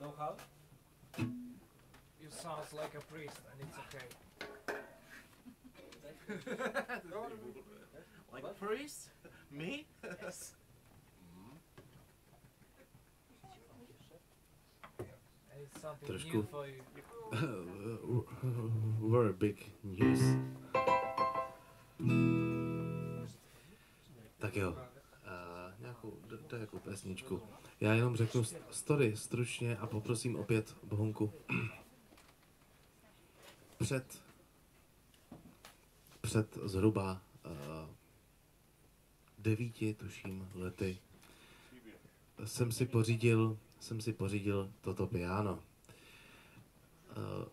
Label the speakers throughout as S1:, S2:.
S1: No how?
S2: You sounds like a priest and it's okay.
S3: Like a priest? Me?
S2: Yes. It's something.
S4: Very big news. Tak jo, uh, nějakou, d- d- jako pesničku. Já jenom řeknu st- story stručně a poprosím opět Bohunku. Před, před zhruba uh, devíti, tuším, lety jsem si pořídil, jsem si pořídil toto piano. Uh,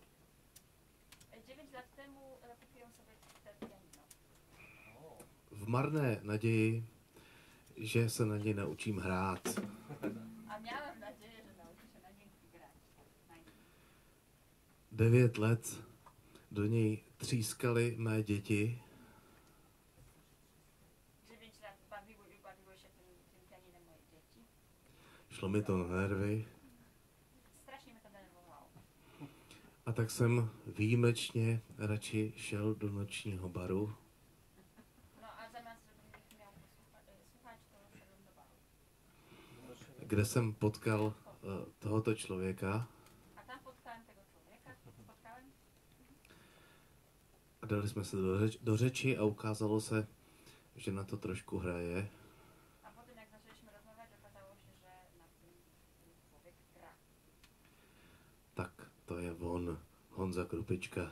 S5: 9 let temu kupiłam sobie te pianino.
S4: v marné naději, že se na něj naučím hrát.
S5: A nadzieję, że nauczę się na. Na nim.
S4: Devět let do něj třískali mé děti
S5: 9 lat bawiły i bawiły się tym, tym pianinem moje dzieci.
S4: šlo mi to na nervy a tak jsem výjimečně radši šel do nočního baru, kde jsem potkal eh, tohoto člověka
S5: A tam spotkałem tego człowieka, spotkałem
S4: a dali jsme se do, řeč, do řeči a ukázalo se, že na to trošku hraje.
S5: a potem jak zaczęliśmy rozmawiać, okazało się, że na tym ten człowiek gra.
S4: Tak to je on, Honza Krupička.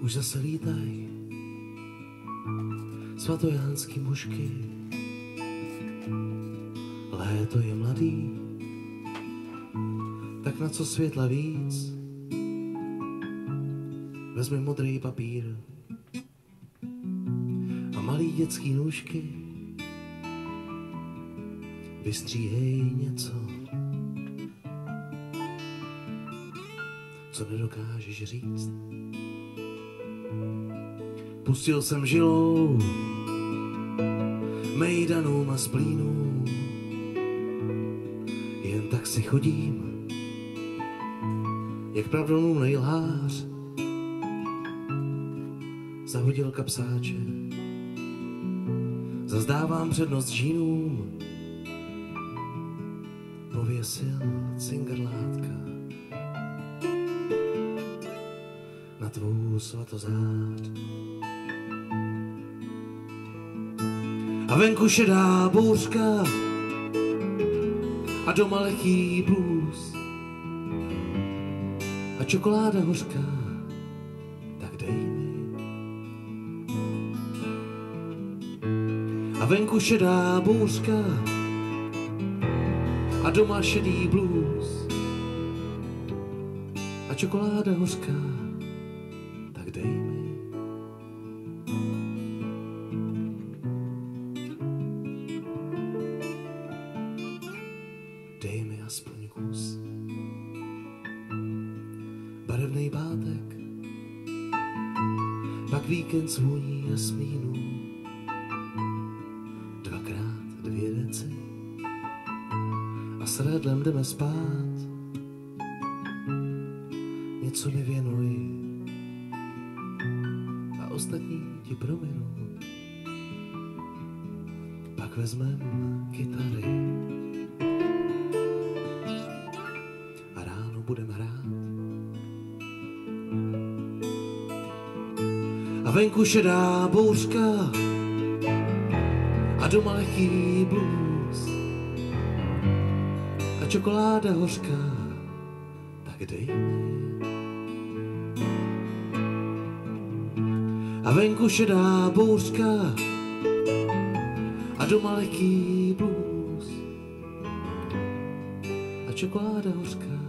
S4: Už zase lítaj svatojánský mužky. Léto je mladý, tak na co světla víc? Vezmi modrý papír a malý dětský nůžky. Vystříhej něco, co nedokážeš říct. Pustil jsem žilou mejdanům a splínům. Jen tak si chodím, jak pravdomluvnej lhář. Zahodil kapsáče, zazdávám přednost džínům. Pověsil cingerlátka na tvou svatozář. A venku šedá bouřka a doma lehký blues a čokoláda hořká, tak dej mi. A venku šedá bouřka a doma šedý blues a čokoláda hořká, Pátek, pak víkend svůní jasmínu. Dvakrát dvě deci a s rádlem jdeme spát. Něco mi věnuj a ostatní ti prominu. Pak vezmem kytary a ráno budem hrát. A venku šedá bouřka a doma lehký blues a čokoláda hořká, tak dej. A venku šedá bouřka a doma lehký blues a čokoláda hořká,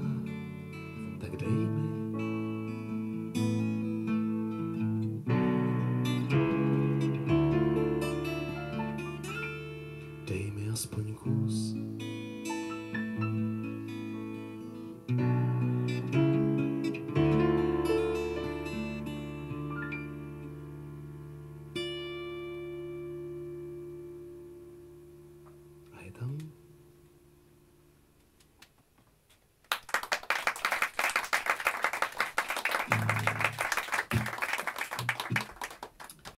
S4: item